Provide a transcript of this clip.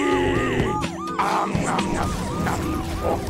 Nom, nom, nom, nom. Oh.